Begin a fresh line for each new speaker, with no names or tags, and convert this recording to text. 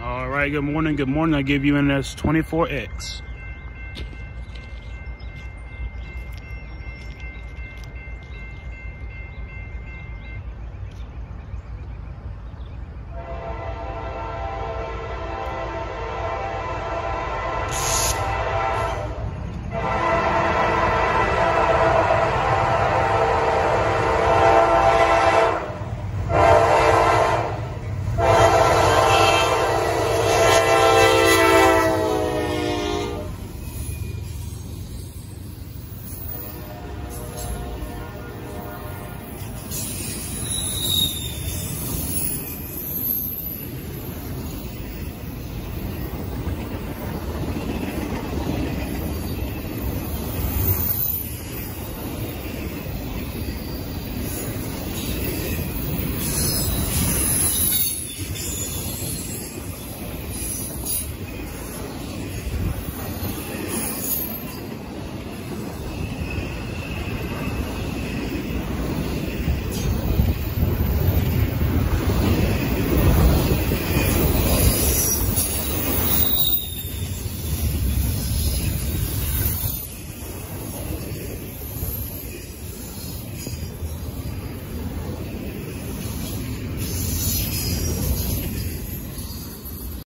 All right, good morning, good morning. I give you an S24X.